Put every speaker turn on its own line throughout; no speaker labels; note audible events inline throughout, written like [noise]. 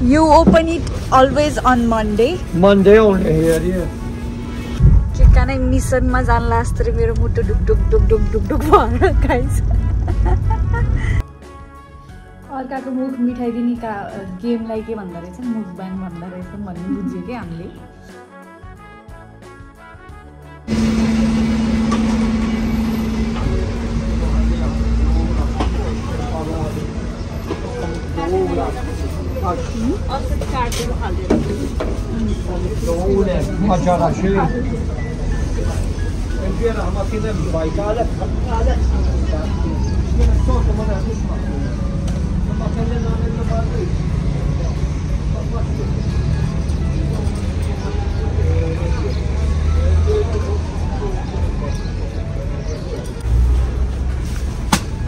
You open it always on Monday.
Monday only here, yeah.
के कानै मिसनमा जानला जस्तो मेरो मुटु डुक डुक डुक डुक डुक डुक भएर गाइस अर्काको मुख मिठाइदिने का गेमलाई के भन्दो रहेछ मुख ब्याङ भन्दो रहेछ भन्ने बुझ्यो कि हामीले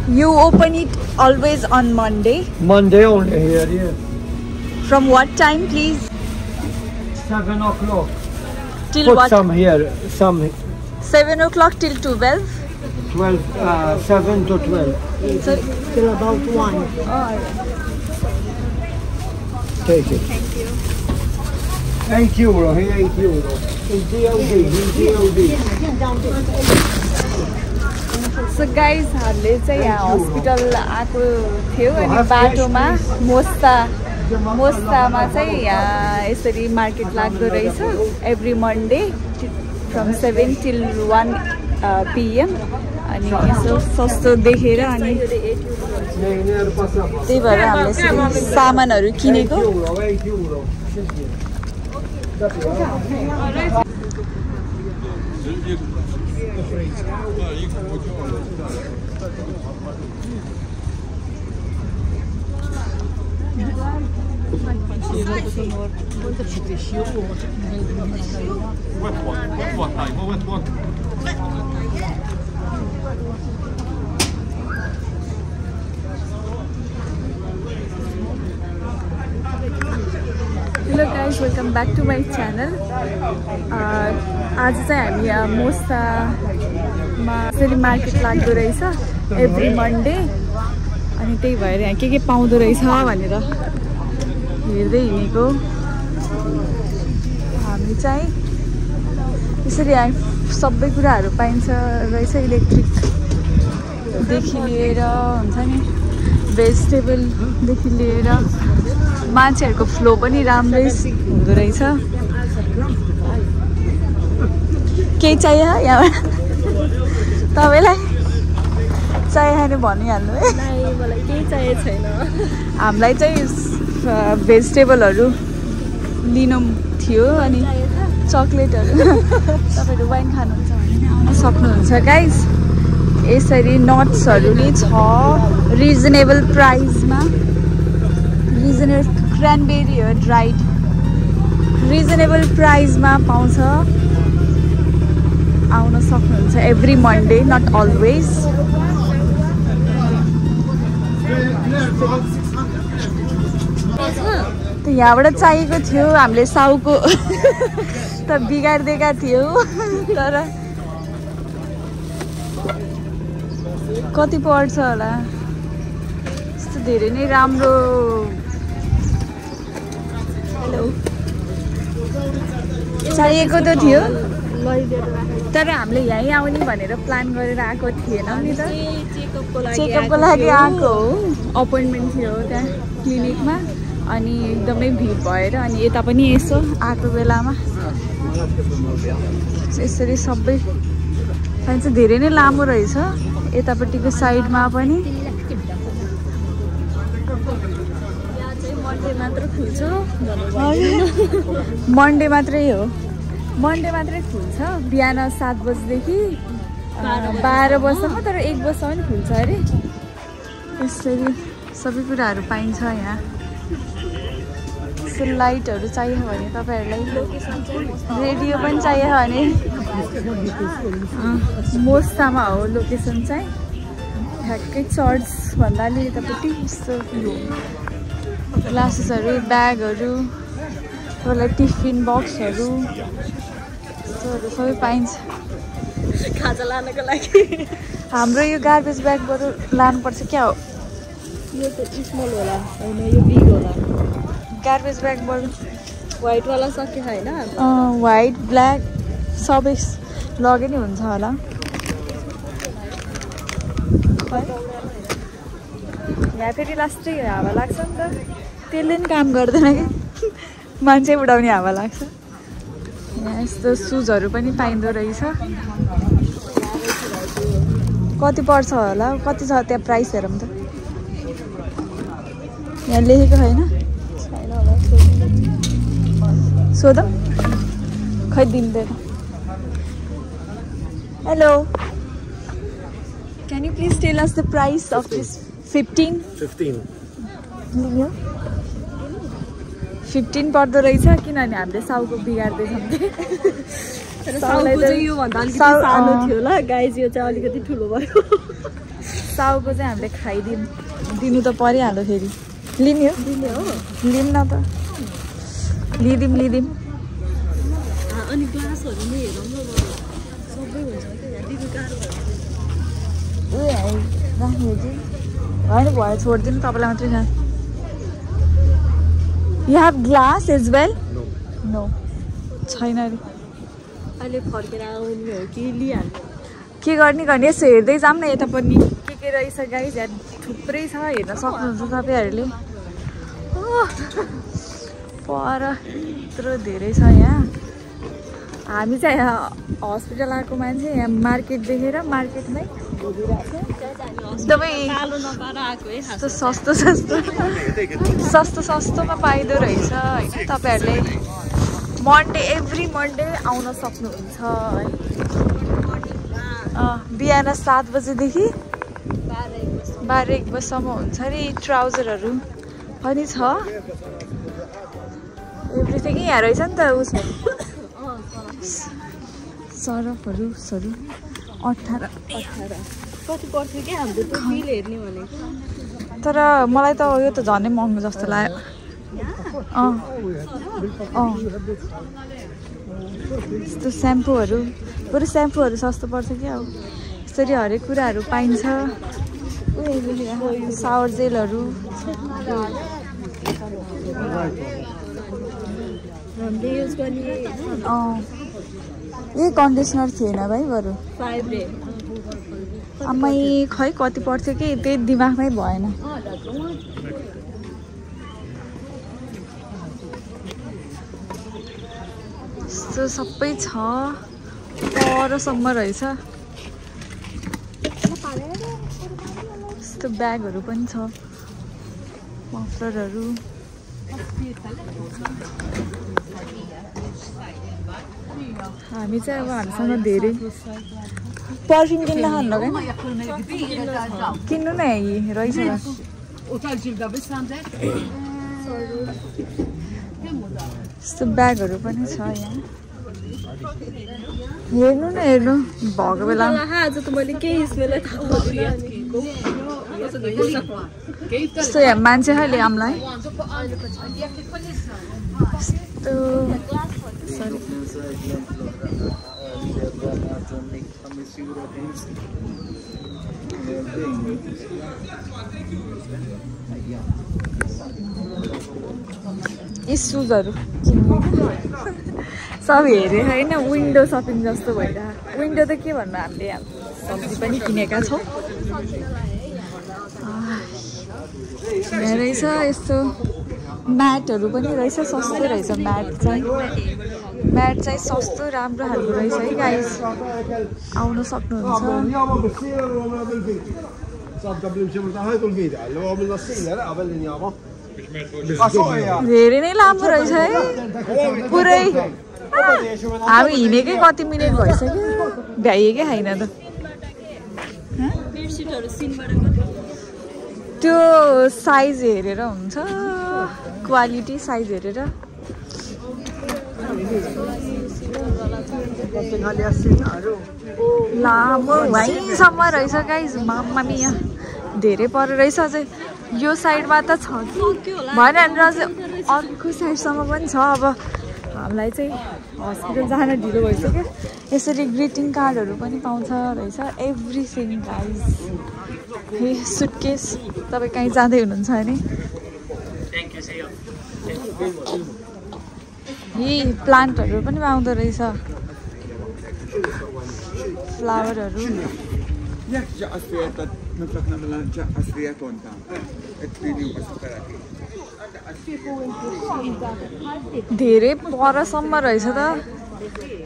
You open it always on Monday?
Monday only here, yeah.
From what time please?
Seven o'clock.
Till
Put
what?
some here, some
7 o'clock till 12?
12, uh, 7 to 12.
So,
till about one.
oh,
Take it. Thank you. 8 euro, here 8 euro. In DOD, in DOD.
So guys हामीले चाहिँ यहाँ hospital आएको थियो अनि बाटोमा मोस्ता मोस्तामा चाहिँ यहाँ यसरी मार्केट लाग्दो रहेछ। Every Monday from seven till one PM अनि यसो सस्तो देखेर अनि त्यही भएर हामीले सामानहरू किनेको।
8 euro, 8 euro.
Wet one.
Hello welcome back to my channel आज चाहिँ हामी यहाँ मोस्तामा यसरी मार्केट लाग्दो रहेछ एभ्री मन्डे अनि त्यही भएर यहाँ के के पाउँदो रहेछ भनेर हेर्दै हिँडेको। हामी चाहिँ यसरी यहाँ सबै कुराहरू पाइन्छ रहेछ इलेक्ट्रिकदेखि लिएर हुन्छ नि भेजिटेबलदेखि लिएर। मान्छेहरूको फ्लो पनि राम्रै हुँदो रहेछ। केही चाहियो? यहाँबाट तपाईँलाई चाहियो भने भनिहाल्नु है।
मलाई केही चाहिएको छैन।
हामीलाई चाहिँ भेजिटेबलहरू लिनु थियो अनि चक्लेटहरू। तपाईँहरू वाइन खानुहुन्छ भने आउन सक्नुहुन्छ। गाइज यसरी नट्सहरू नि छ। रिजनेबल प्राइसमा रिजनेबल क्रानबेरी हो ड्राइड रिजनेबल प्राइसमा पाउँछ। आउन सक्नुहुन्छ एभ्री मन्डे नट अलवेज यहाँबाट चाहिएको थियो हामीले साउको। त बिगारिदिएका थियौँ। तर कति पर्छ होला? यस्तो धेरै नै राम्रो। हेलो। चाहिएको त थियो। तर हामीले यहीँ आउने भनेर प्लान गरेर आएको थिएनौँ नि त।
चेकअपको लागि
चेकअपको लागि आएको हो। अपोइन्टमेन्ट थियो त्यहाँ क्लिनिकमा। अनि एकदमै भिड भएर अनि यता पनि यसो आएको बेलामा यसरी सबै पाइन्छ धेरै नै लामो रहेछ। यतापट्टिको साइडमा पनि।
मन्डे मात्र खुल्छ।
मन्डे मात्रै हो। मन्डे मात्रै खुल्छ। बिहान सात बजीदेखि बाह्र बजीसम्म। तर एक बजीसम्म खुल्छ अरे। यसरी सबै कुराहरू पाइन्छ यहाँ। यस्तो लाइटहरू चाहियो भने तपाईँहरूलाई रेडियो पनि चाहियो भने। मोस्तामा हो लोकेसन चाहिँ। ठ्याक्कै चर्चभन्दा अलि यतापट्टि यस्तो ग्लासेसहरू ब्यागहरू तपाईँलाई टिफिन बक्सहरू यस्तोहरू सबै पाइन्छ।
खाजा लानको लागि।
हाम्रो यो गार्बेज ब्यागबाट लानुपर्छ क्या हो?
यो त स्मल होला होइन यो बिग होला।
गार्बेज ब्यागबाट
वाइटवाला सक्यो होइन
वाइट ब्ल्याक सबै लगे नै हुन्छ होला। यहाँ फेरि लास्टै हावा लाग्छ नि त। त्यसले नि काम गर्दैन कि? मान्छे उडाउने हावा लाग्छ। यहाँ यस्तो सुजहरू पनि पाइँदो रहेछ। कति पर्छ होला? कति छ त्यहाँ प्राइस हेरौँ त। यहाँ लेखेको छैन सोधौँ खै दिँदैन hello can you please tell us the price of this fifteen
15.
Fifteen पर्दो रहेछ किनभने हामीले साउको बिगार्दैछौँ कि
सानो। थियो ल गाइज यो चाहिँ अलिकति ठुलो भयो
साउको चाहिँ हामीले खाइदिउँ दिनु त परिहाल्यो फेरि लिने हो
दिने हो
लिऊँ न त लिदिउँ लिदिउँ
अनि ग्लासहरू नि हेरौँ। सबै हुन्छ
राख्ने कि होइन भयो छोडिदिनु तपाईँलाई मात्रै थाहा you have glass as well
No.
No छैन अरे।
अहिले फर्केर आउने हो कि लिइहाल्ने
के गर्ने गर्ने? यसो हेर्दै जाऊँ न यता पनि। के के रहेछ गाई यहाँ थुप्रै छ हेर्न सक्नुहुन्छ तपाईँहरूले। पर यत्रो धेरै छ यहाँ। हामी चाहिँ यहाँ हस्पिटल आएको मान्छे यहाँ मार्केट देखेर मार्केटमै एकदमै सस्तो सस्तो सस्तो सस्तोमा पाइँदो रहेछ होइन तपाईँहरूले मन्डे एभ्री मन्डे आउन सक्नुहुन्छ है। बिहान सात बजेदेखि बाह्र एक बजीसम्म हुन्छ अरे ट्राउजरहरू पनि छ। एभ्रिथिङ यहाँ रहेछ नि त उसमा? सरफहरू सरू अठार।
कति पर्थ्यो क्या हाम्रो त्यो बिल हेर्ने भनेको?
तर मलाई त यो त झनै महँगो जस्तो लाग्यो। अँ अँ। यस्तो स्याम्पूहरू बरु स्याम्पूहरू सस्तो पर्छ क्या अब यसरी हरेक कुराहरू पाइन्छ। सावर जेलहरू।
हामीले युज गर्ने होइन
अँ यही कन्डिसनर थिएन भाइ बरु। आमै खै कति पर्थ्यो कि त्यही दिमागमै भएन। यस्तो सबै छ। परसम्म रहेछ। यस्तो ब्यागहरू पनि छ। मफलरहरू। हामी चाहिँ अब हामीसँग धेरै पर्फ्युम किन्न खानु क्या किन्नु न रहेछ यस्तो ब्यागहरू पनि छ यहाँ। हेर्नु न हेर्नु। भएको बेला
आज त मैले केही
यस्तो यहाँ मान्छे खाले आमलाई. यी सुजहरू किन्नु। सब हेरेँ होइन? विन्डो सपिङ जस्तो भइरहेको। विन्डो त के भन्नु हामीले सब्जी पनि किनेका छौँ। रहेछ यस्तो म्याटहरू पनि रहेछ सस्तो रहेछ म्याट चाहिँ। म्याट चाहिँ सस्तो राम्रो खालको रहेछ है गाइस आउन सक्नुहुन्छ। धेरै नै लामो रहेछ है। पुरै। हामी हिँडेकै कति मिनट भइसक्यो। भ्याइएकै होइन त। त्यो साइज हेरेर हुन्छ। क्वालिटी साइज हेरेर। लामो वहीँसम्म रहेछ गाइज मामी यहाँ धेरै पर रहेछ अझै। यो साइडमा त छ कि? भएन भने अझै अर्को साइडसम्म पनि छ अब। हामीलाई चाहिँ हस्पिटल जान ढिलो भइसक्यो यसरी ग्रिटिङ कार्डहरू पनि पाउँछ रहेछ एभ्रिथिङ गाइज हे सुटकेस तपाईँ कहीँ जाँदै हुनुहुन्छ भने यी प्लान्टहरू पनि आउँदो रहेछ फ्लावरहरू धेरै परसम्म रहेछ त।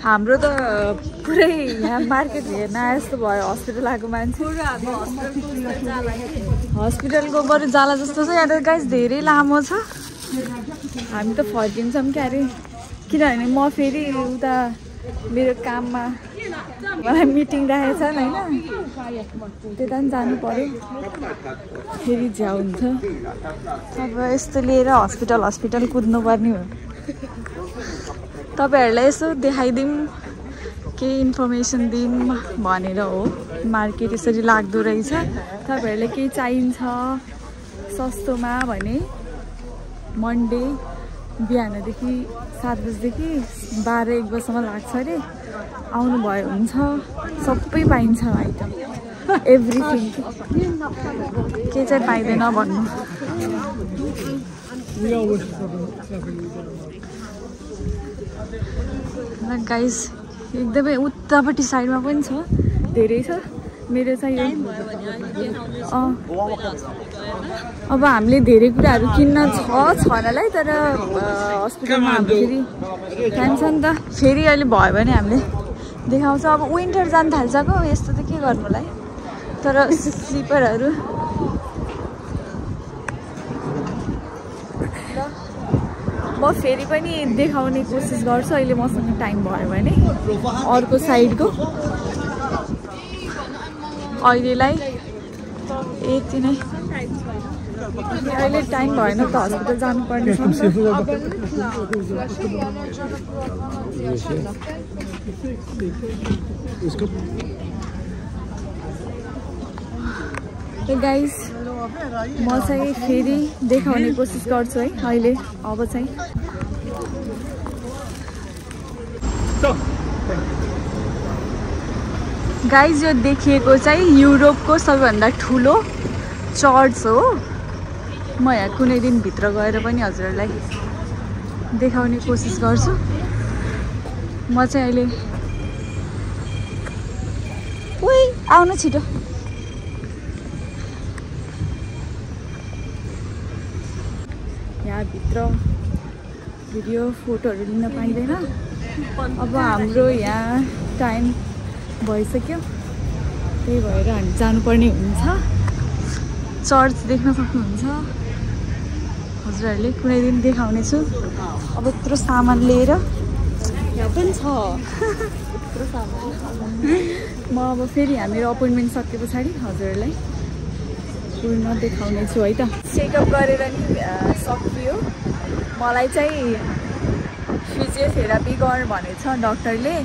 हाम्रो त पुरै यहाँ मार्केट हेर्न आए जस्तो भयो हस्पिटल आएको मान्छे। हस्पिटलको बरु जाला जस्तो छ। यहाँ त गाइस धेरै लामो छ। हामी त फर्किन्छौँ क्या अरे किनभने म फेरि उता मेरो काममा मलाई मिटिङ राखेको होइन। त्यता पनि जानु पऱ्यो फेरि झ्याउ हुन्छ अब यस्तो लिएर हस्पिटल हस्पिटल कुद्नुपर्ने हो। तपाईँहरूलाई यसो देखाइदिउँ केही इन्फर्मेसन दिउँ भनेर हो। मार्केट यसरी लाग्दो रहेछ। तपाईँहरूलाई केही चाहिन्छ सस्तोमा भने मन्डे बिहानदेखि सात बजीदेखि बाह्र एक बजीसम्म लाग्छ अरे। आउनुभयो हुन्छ। सबै पाइन्छ। आइटम एभ्रिथिङ के चाहिँ पाइँदैन भन्नु? गाइस एकदमै उतापट्टि साइडमा पनि छ। धेरै छ। मेरो चाहिँ अब हामीले धेरै कुराहरू किन्न छ छनलाई तर हस्पिटलमा फेरि टाइम छ नि त। फेरि अहिले भयो भने हामीले देखाउँछ। अब विन्टर जानु थाल्छ गो यस्तो त के गर्नुलाई तर स्लिपरहरू। म फेरि पनि देखाउने कोसिस गर्छु। अहिले मसँग टाइम भयो भने अर्को साइडको अहिलेलाई यति नै। अहिले टाइम भएन त हस्पिटल जानुपर्ने गाइस म चाहिँ फेरि देखाउने कोसिस गर्छु है अहिले अब चाहिँ। गाइज यो देखिएको चाहिँ युरोपको सबैभन्दा ठुलो चर्च हो। म यहाँ कुनै दिन भित्र गएर पनि हजुरहरूलाई देखाउने कोसिस गर्छु। म चाहिँ अहिले उही आउनु छिटो। यहाँभित्र भिडियो फोटोहरू लिन पाइँदैन। अब हाम्रो यहाँ टाइम भइसक्यो। त्यही भएर हामी जानुपर्ने हुन्छ। चर्च देख्न सक्नुहुन्छ। हजुरहरूले कुनै दिन देखाउने छु। अब यत्रो सामान लिएर। यहाँ पनि छ। यत्रो सामान। म अब फेरि हाम्रो अपोइन्टमेन्ट सके पछाडि हजुरहरूलाई पूर्ण देखाउने छु है त। चेकअप गरेर नि सकियो। मलाई चाहिँ फिजियोथेरापी गर भनेको छ डक्टरले।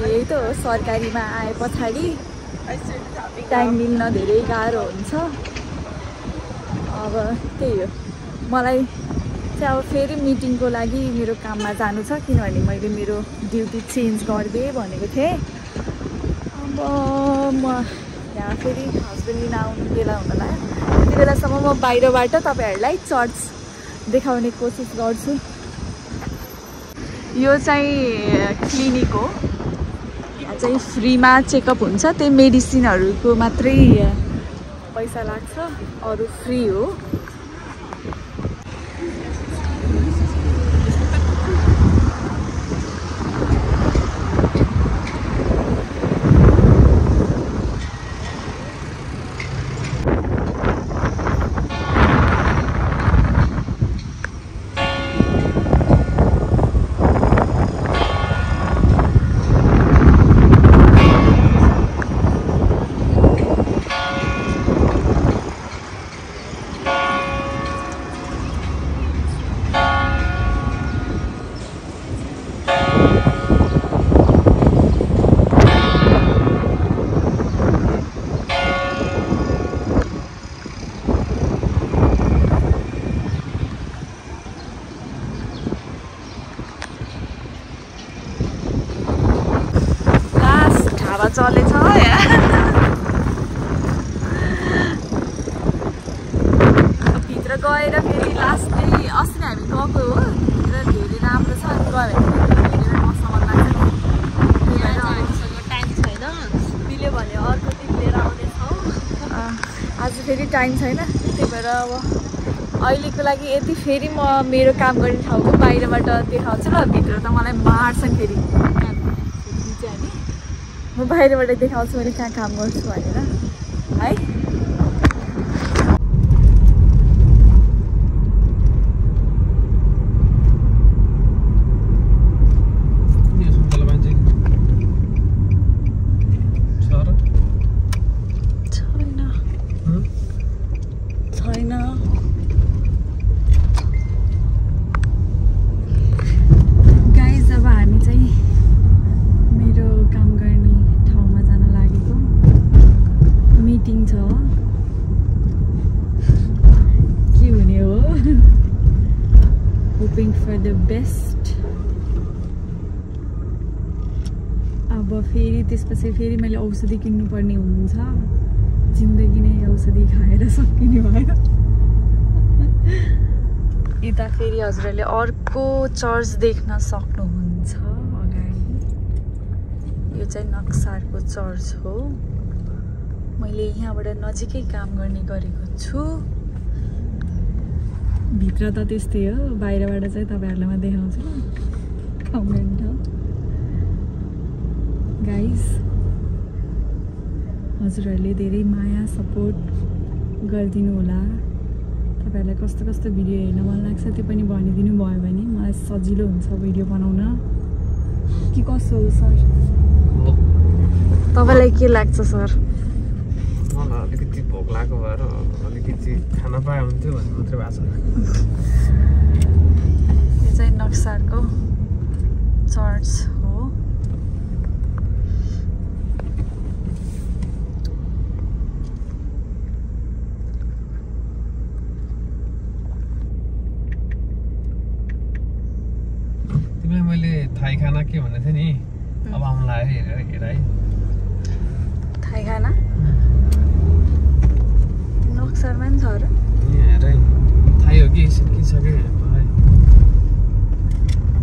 यही त हो सरकारीमा आए पछाडि टाइम मिल्न धेरै गाह्रो हुन्छ। अब त्यही हो। मलाई चाहिँ अब फेरि मिटिङको लागि मेरो काममा जानु छ किनभने मैले मेरो ड्युटी चेन्ज गरिदिएँ भनेको थिएँ। अब म यहाँ फेरि हस्बेन्ड लिन बेला हुन लाग्यो त्यति बेलासम्म म बाहिरबाट तपाईँहरूलाई चर्च देखाउने कोसिस गर्छु। यो चाहिँ क्लिनिक हो। चाहिँ फ्रीमा चेकअप हुन्छ। त्यही मेडिसिनहरूको मात्रै पैसा लाग्छ। अरू फ्री हो लास्ट हावा चलेछ यहाँ भित्र गएर फेरि लास्ट हामी गएको हो र धेरै राम्रो छ अनि गयो भने हेरेर मसँग लाग्छ नि त्यही भएर
हामीसँग टाइम छैन मिल्यो भने अर्को दिन लिएर आउनेछौँ
अँ, आज फेरि टाइम छैन त्यही भएर अब अहिलेको लागि यति फेरि म मेरो काम गर्ने ठाउँको बाहिरबाट देखाउँछु ल भित्र त मलाई मार्छन् फेरि। म बाहिरबाट देखाउँछु मैले कहाँ काम गर्छु भनेर। है
Ini sudah banjir. Suara?
छैन
Hmm?
छैन गाइज अब हामी चाहिँ मेरो काम गर्ने ठाउँमा जान लागेको मिटिङ छ के हुने हो होपिङ फर द बेस्ट। अब फेरि त्यसपछि फेरि मैले औषधि किन्नुपर्ने हुन्छ। जिन्दगी नै औषधि खाएर सकिने भयो यता फेरि हजुरहरूले अर्को चर्च देख्न सक्नुहुन्छ अगाडि। यो चाहिँ नक्सारको चर्च हो। मैले यहाँबाट नजिकै काम गर्ने गरेको छु। भित्र त त्यस्तै हो बाहिरबाट चाहिँ तपाईँहरूलाई म देखाउँछु ल काम गर्ने ठाउँ गाइस हजुरहरूले धेरै माया सपोर्ट गरिदिनु होला तपाईँहरूलाई कस्तो कस्तो भिडियो हेर्न मन लाग्छ त्यो पनि भनिदिनु भयो भने मलाई सजिलो हुन्छ भिडियो बनाउन कि कसो हो सर तपाईँलाई के लाग्छ सर
भोक लागेको भएर अलिकति खाना पाए हुन्थ्यो भन्ने मात्रै भएको छ
यो चाहिँ नक्सारको चर्च हो।
तिमीलाई मैले थाई खाना के भनेको थिएँ नि? अब आउनु लाग्यो हेरेर हेर है।
थाई खाना? नक्सारमा पनि छ र
यहाँ हेर है कि भाइ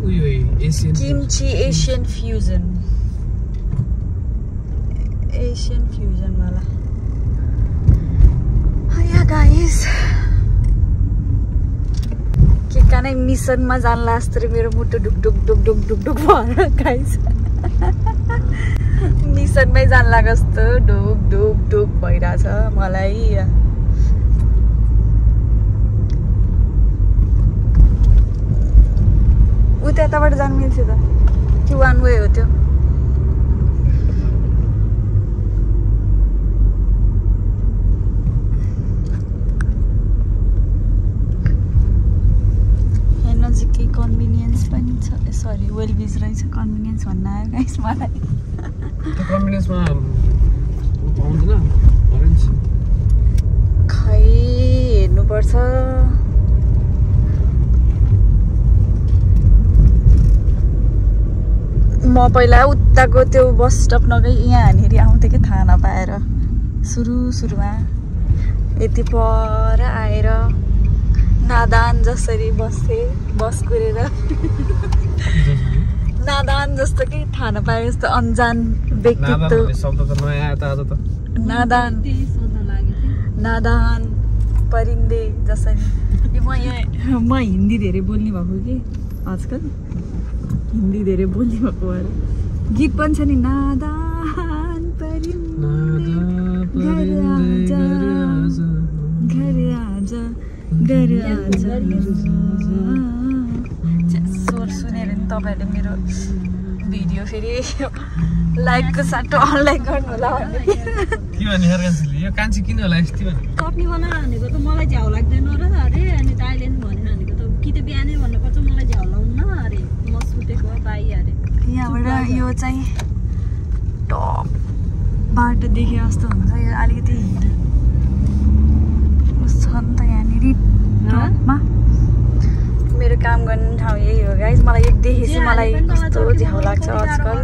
उयो Asian
kimchi Asian fusion Asian फ्युजनवाला या गाइस के कानै मिसनमा जान्ला जस्तो मेरो मुटु डुक डुक डुक डुक डुक डुक भएर गाइस मिसनमै जान्ला जस्तो ढुक ढुक ढुक भइरहेछ मलाई उ त्यताबाट जानु मिल्छ त कि वान वे हो त्यो नजिकै कन्भिनियन्स पनि छ सरी वेलबिज रहेछ कन्भिनियन्स भन्न आयो गाइस मलाई
त्यो कम्बिनेसमा पाउँदैन अरेन्ज
खै हेर्नुपर्छ म पहिला उताको त्यो बस स्टप नगई यहाँ हानेरी आउँथेँ कि थाहा नपाएर। सुरु सुरुमा। यति पर आएर नादान जसरी बस्थेँ बस कुरेर। [laughs] नादान जस्तो कि थाहा नपाए जस्तो अन्जान व्यक्तित्व। नादान नादान। परिन्दे जसरी। [laughs] म यहाँ म हिन्दी धेरै बोल्ने भएको कि आजकल? हिन्दी धेरै बोल्ने भएको भएर गीत पनि छ नि नादान परिन्दे घर आजा घर आजा घर आजा छ्या, स्वर सुनेर नि तपाईँहरूले मेरो भिडियो फेरि लाइकको साटो अनलाइन गर्नु होला भन्ने
के भने यार कान्छीले यो कान्छी किन होला यस्तो भने
चटनी बनाएर हानेको त मलाई झ्याउ लाग्दैन र अरे अनि दाइले नि भन्यो हानेको त कि त बिहानै भन्नुपर्छ मलाई झ्याउ लाउनु न अरे
यहाँबाट यो चाहिँ टप बाटो देखे जस्तो हुन्छ यो अलिकति हिल छ नि त यहाँनिर टपमा मेरो काम गर्ने ठाउँ यही हो गाइज मलाई एक देखेपछि मलाई कस्तो झ्याउ लाग्छ आजकल.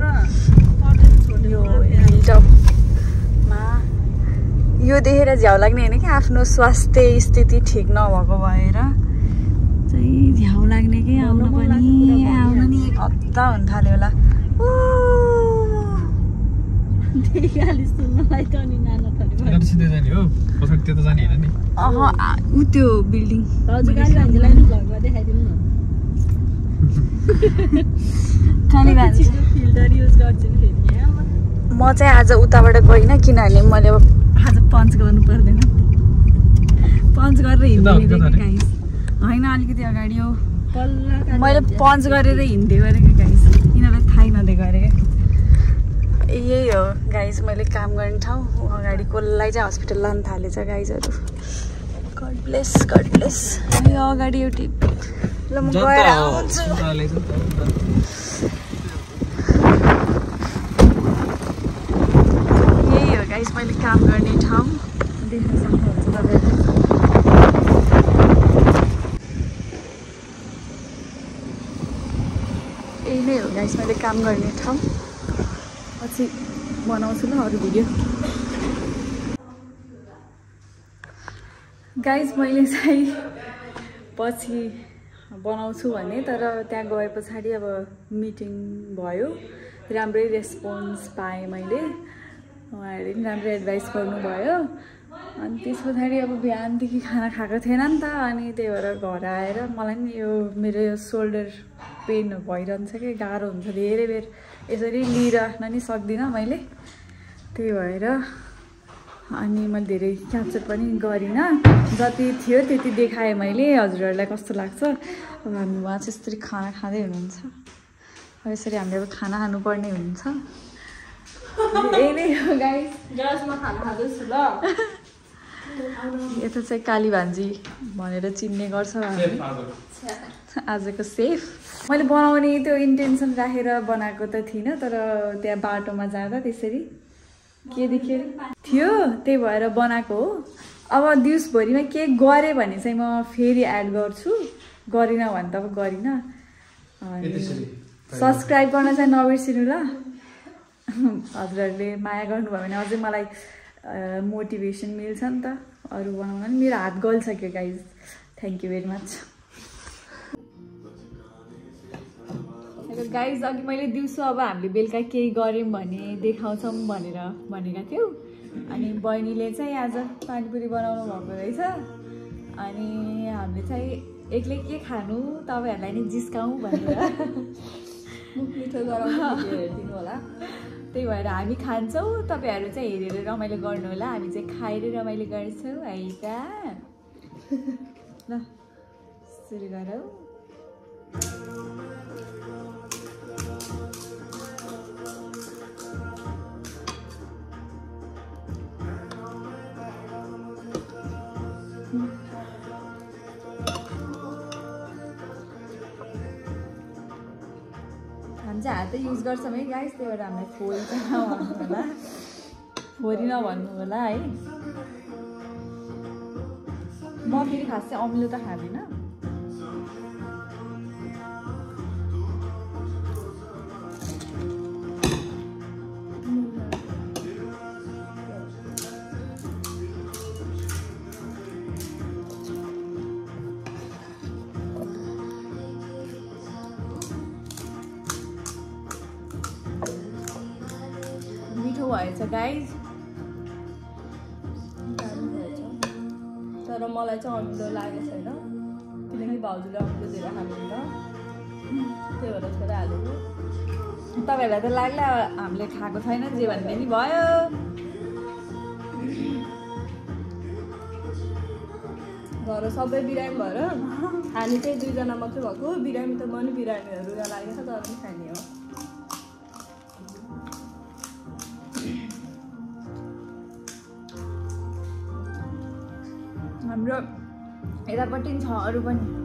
यो हिल टपमा यो देखेर झ्याउ लाग्ने होइन कि आफ्नो स्वास्थ्य स्थिति ठिक नभएको भएर चाहिँ झ्याउ हप्ता हुन थाल्यो होला ऊ,
त्यही गाली सुन्नलाई त अनि नाना थरी
यता सिधै जाने हो पछाडि त्यता जाने होइन नि।
अह आ- ऊ त्यो बिल्डिङ। म चाहिँ आज उताबाट गइनँ किनभने मैले अब आज पन्च गर्नु पर्दैन। पन्च गरेर गाइस होइन अलिकति अगाडि हो। मैले। पन्च गरेर हिँड्दै गरेको गाइस यिनीहरूलाई थाहै नदिए गरेँ। यही हो गाइस मैले काम गर्ने ठाउँ। अगाडि कसलाई चाहिँ हस्पिटल लानु थालेछ गाइजहरू गड ब्लेस गड ब्लेस यो अगाडि एउटी ल म गएर आउँछु
जनताले चाहिँ
यही हो गाइस मैले काम गर्ने ठाउँ देख्न सक्नुहुन्छ तपाईँहरूले यही नै हो गाइस मैले काम गर्ने ठाउँ। पछि बनाउँछु ल अरू भिडियो गाइस मैले चाहिँ पछि बनाउँछु भने तर त्यहाँ गए पछाडि अब मिटिङ भयो। राम्रै रेस्पोन्स पाएँ मैले। उहाँहरूले पनि राम्रो एडभाइस गर्नुभयो। अनि त्यस पछाडि अब बिहानदेखि खाना खाएको थिएन नि त अनि त्यही भएर घर आएर मलाई नि यो मेरो यो सोल्डर पेन भइरहन्छ कि गाह्रो हुन्छ। धेरै बेर यसरी लिइराख्न नि सक्दिनँ मैले। त्यही भएर अनि मैले धेरै क्याप्चर पनि गरिनँ। जति थियो त्यति देखाएँ मैले। हजुरहरूलाई कस्तो लाग्छ? अब हामी उहाँ चाहिँ यसरी खाना खाँदै हुनुहुन्छ। अब यसरी हामीले अब खाना खानुपर्ने हुन्छ। यही नै हो गाइस
जसमा खाना खाँदैछु ल।
यता चाहिँ काली भान्जी भनेर चिन्ने गर्छ हामी। आजको सेफ मैले बनाउने त्यो इन्टेन्सन राखेर बनाएको त थिइनँ तर त्यहाँ बाटोमा जाँदा त्यसरी के देख्यो? अरे? थियो त्यही भएर बनाएको हो। अब दिउँसभरिमा के गरेँ भने चाहिँ म फेरि एड गर्छु। गरिनँ भने त अब गरिनँ। सब्सक्राइब गर्न चाहिँ नबिर्सिनु ल। हजुरहरूले माया गर्नुभयो भने अझै मलाई मोटिभेसन मिल्छ नि त। अरू बनाउन नि मेरो हात गलिसक्यो guys thank you very much guys अघि मैले दिउँसो अब हामीले बेलुका केही गऱ्यौँ भने देखाउँछौँ भनेर भनेका थियौँ। अनि बहिनीले चाहिँ आज पानीपुरी बनाउनु भएको रहेछ। अनि हामीले चाहिँ एक्लै के खानु तपाईँहरूलाई नि जिस्काउँ भनेर।
मुख मिठो गराउनु होला?
त्यही भएर हामी खान्छौँ। तपाईँहरू चाहिँ हेरेर रमाइलो गर्नु होला। हामी चाहिँ खाएर रमाइलो गर्छौँ। है त ल सुरु गरौँ। हामी चाहिँ हातै युज गर्छौँ है गाइस त्यही भएर हामीलाई फोरी चाहिँ नभन्नु होला। फोरी नभन्नु होला है। म फेरि खास चाहिँ अमिलो त खाँदिनँ।
त्यही भएर छोरा हालेको
तपाईँहरूलाई त लाग्ला हामीले खाएको छैन जे भन्ने नि भयो।
घर सबै बिरामी भएर हामी चाहिँ दुईजना मात्रै भएको। बिरामी त म नि बिरामीहरू लागेको छ तर पनि खाने हो।
हाम्रो यतापट्टि पनि छ अरू पनि।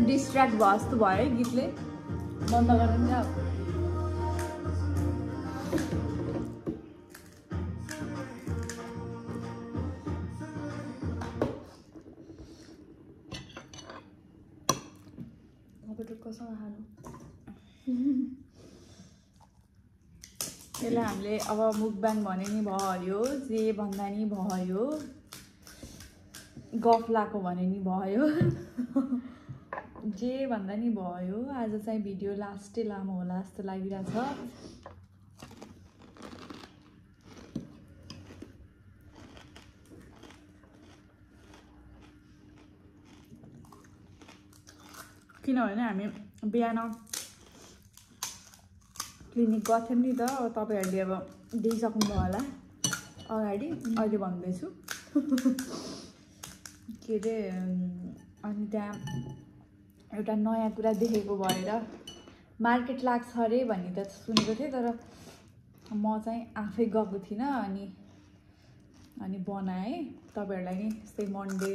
कस्तो डिस्ट्र्याक्ट भयो जस्तो भयो है गीतले बन्द गरेर नि अब
अब टुक्कसँग खानु
त्यसलाई हामीले अब मुखबाङ भने नि भयो जे भन्दा नि भयो गफ लाएको भने नि भयो जे भन्दा नि भयो आज चाहिँ भिडियो लास्टै लामो होला जस्तो लागिरहेछ। किनभने हामी बिहान क्लिनिक गर्थ्यौँ नि त तपाईँहरूले अब देखिसक्नुभयो होला। अगाडि अहिले भन्दैछु। [laughs] के अरे अनि त्यहाँ एउटा नयाँ कुरा देखेको भएर मार्केट लाग्छ अरे भन्ने त सुनेको थिएँ तर म चाहिँ आफै गएको थिइनँ अनि अनि बनाएँ। तपाईँहरूलाई नि यस्तै मन्डे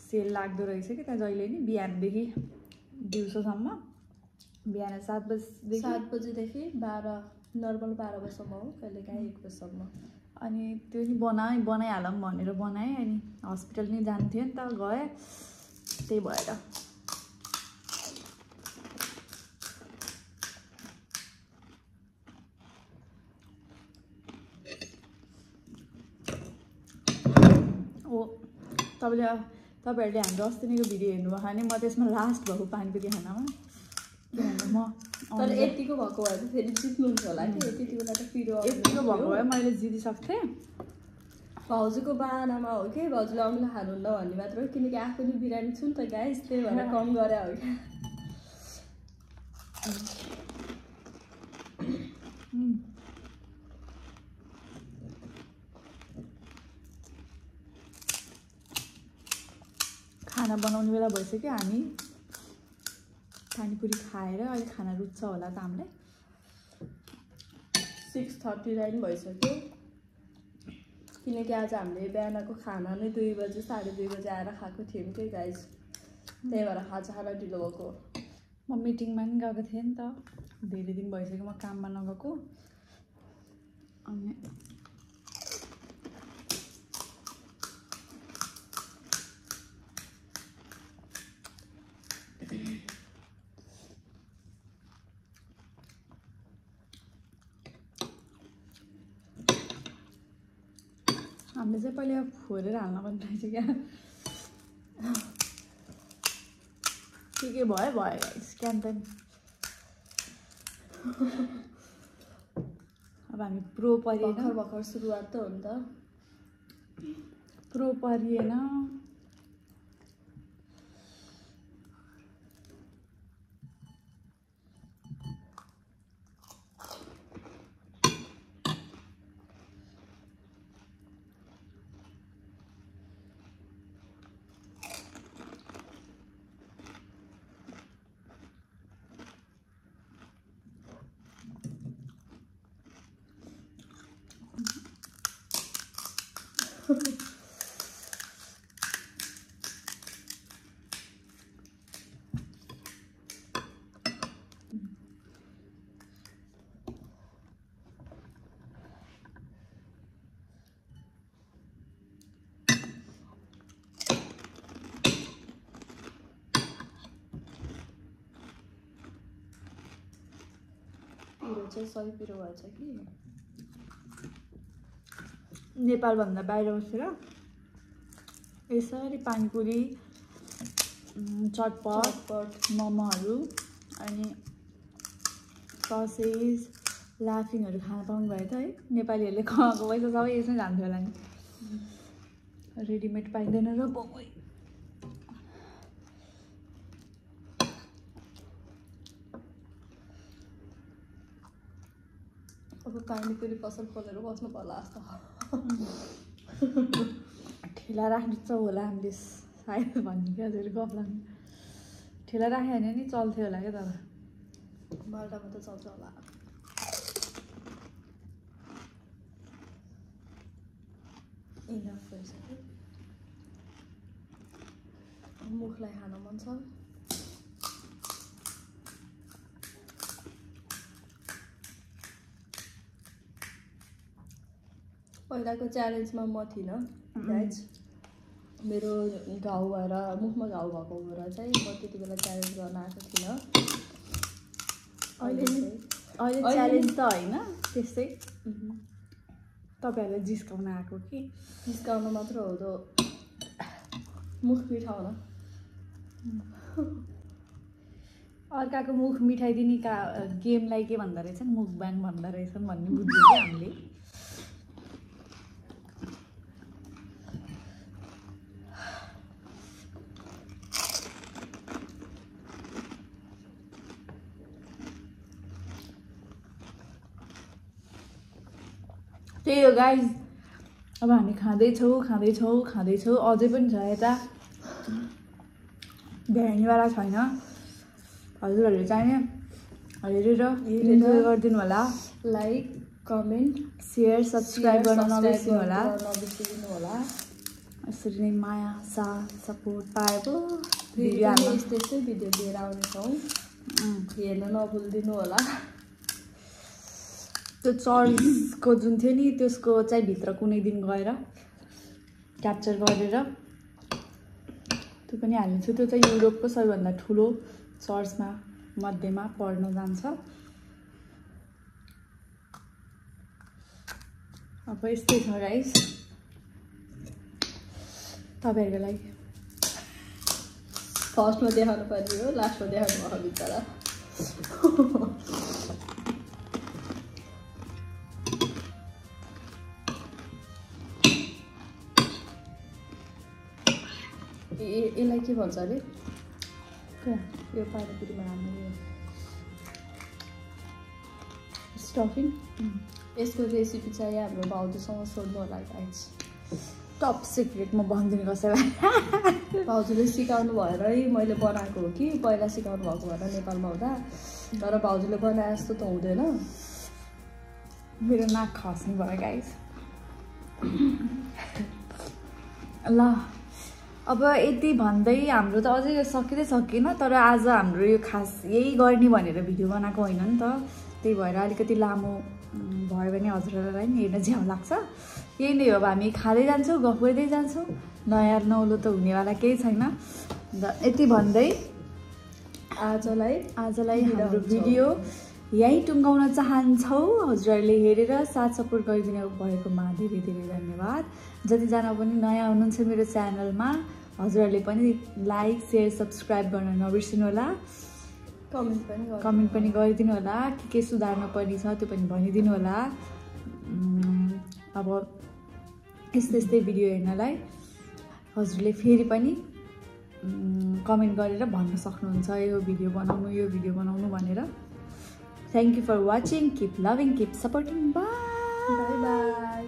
सेल लाग्दो रहेछ कि त्यहाँ जहिले नि बिहानदेखि दिउँसोसम्म। बिहान सात बजीदेखि
सात बजीदेखि बाह्र नर्मल बाह्र बजीसम्म हो कहिले काहीँ एक बजीसम्म।
अनि त्यो नि बनाएँ बनाइहालौँ भनेर बनाएँ अनि हस्पिटल नि जान्थ्यो नि त गएँ। त्यही भएर। तपाईँले तपाईँहरूले हाम्रो अस्तिनिको भिडियो हेर्नुभयो भने म त्यसमा लास्ट भएको पानीपुरी खानामा। किनभने म
तर यतिको भएको भए चाहिँ फेरि जित्नुहुन्छ होला कि? त्यति बेला त पिरो
यतिको भएको भए मैले जितिसक्थेँ।
भाउजूको बाहनामा हो कि? भाउजूले अमिलो खानुहुन्न भन्ने मात्र हो। किनकि आफू नि बिरामी छु नि त गाइस त्यही भएर कम गरे हो क्या।
खाना बनाउने बेला भइसक्यो हामी। पानीपुरी खाएर अहिले खाना रुच्छ होला त हामीलाई
सिक्स थर्टी नाइन भइसक्यो। किनकि आज हामीले बिहानको खाना नै दुई बजी साढे दुई बजी आएर खाएको थियौँ कि गाइस त्यही भएर खाजा खाना ढिलो भएको।
म मिटिङमा पनि गएको थिएँ नि त। धेरै दिन भइसक्यो म काममा नगएको। अनि हामीले चाहिँ पहिला फोरेर हाल्न पर्ने रहेछ क्या के के भयो भयो स्क्यान त अब हामी प्रो परिएन
भर्खर सुरुवात त हो नि त
प्रो परिएन
पिरो चाहिँ सही पिरो भएछ कि
नेपालभन्दा बाहिर बसेर यसरी पानीपुरी चटपट
चटपट
मोमोहरू अनि ससेज लाफिङहरू खान पाउनुभयो त है नेपालीहरूले कमाएको पैसा सबै यसमै जान्थ्यो होला नि रेडिमेड पाइँदैन र बमै
अब पानीपुरी पसल खोलेर बस्नु पर्ला जस्तो
ठेला राख्नु चाहिँ होला हामीले सायद भन्ने क्या हजुर गफ ठेला राख्यो भने नि चल्थ्यो होला क्या तर
माल्टामा त चल्छ होला। इनफ भइसक्यो। मुखलाई खान मन छ। पहिलाको च्यालेन्जमा म थिइनँ। गाइज मेरो घाउ भएर मुखमा घाउ भएको भएर चाहिँ म त्यति बेला च्यालेन्ज गर्न आएको थिइनँ। अहिले
अहिले च्यालेन्ज त होइन त्यस्तै। तपाईँहरूलाई जिस्काउन आएको कि?
जिस्काउनु मात्र हो दो मुख पिठाउन
अर्काको मुख मिठाइदिने का गेमलाई के भन्दो रहेछन्? मुख ब्याङ भन्दो रहेछन् भन्ने बुझ्यो हामीले? त्यही हो गाइज अब हामी खाँदैछौँ खाँदैछौँ खाँदैछौँ। अझै पनि छ यता। भ्यानीवाला छैन। हजुरहरूले चाहिने। हेरेर। इन्जोय गरिदिनु होला।
लाइक कमेन्ट
सेयर सब्सक्राइब गर्न नबिर्सिनु होला।
नबिर्सिनु होला।
यसरी नै माया साथ सपोर्ट पाए पो
फेरि
भिडियो
यस्तै यस्तै भिडियो लिएर आउनेछौँ। हेर्न नभुलिदिनु होला।
त्यो चर्चको जुन थियो नि त्यसको चाहिँ भित्र कुनै दिन गएर क्याप्चर गरेर त्यो पनि हालिदिन्छु त्यो चाहिँ युरोपको सबैभन्दा ठुलो चर्चमा मध्येमा पढ्न जान्छ। अब यस्तै छ गाइस तपाईँहरूको लागि।
फर्स्टमा देखाउनु पर्ने हो लास्टमा देखाउनु भयो बिचरा। [laughs] यसलाई के भन्छ अरे? यो पानीपुरीमा हाल्ने यो
स्टफिङ
यसको रेसिपी चाहिँ हाम्रो भाउजूसँग सोध्नु होला गाइज
टप सिक्रेट म भन्दिनँ कसैलाई। [laughs]
भाउजूले सिकाउनु भएरै मैले बनाएको हो कि? पहिला सिकाउनु भएको भएर नेपालमा हुँदा। तर भाउजूले बनाए जस्तो त हुँदैन।
मेरो नाक खस्ने भयो गाइस [laughs] ल। अब यति भन्दै हाम्रो त अझै सकिँदै सकिएन तर आज हाम्रो यो खास यही गर्ने भनेर भिडियो बनाएको होइन नि त। त्यही भएर अलिकति लामो भयो भने हजुरहरूलाई पनि हेर्न झ्याउ लाग्छ। यही नै हो अब हामी खाँदै जान्छौँ गफ गर्दै जान्छौँ। नयाँ नौलो त हुनेवाला केही छैन। अन्त यति भन्दै
आजलाई
आजलाई हाम्रो। भिडियो यहीँ टुङ्गाउन चाहन्छौँ? हजुरहरूले हेरेर साथ सपोर्ट गरिदिनु भएकोमा धेरै धेरै धन्यवाद। जतिजना पनि नयाँ हुनुहुन्छ मेरो च्यानलमा हजुरहरूले पनि लाइक सेयर सब्सक्राइब गर्न नबिर्सिनु होला
कमेन्ट पनि
कमेन्ट पनि गरिदिनु होला के के सुधार्न पर्ने छ त्यो पनि भनिदिनु होला अब यस्तै यस्तै भिडियो हेर्नलाई हजुरले फेरि पनि कमेन्ट गरेर भन्न सक्नुहुन्छ। यो भिडियो बनाउनु यो भिडियो बनाउनु भनेर। Thank you for watching. Keep loving, keep supporting. Bye.
Bye bye.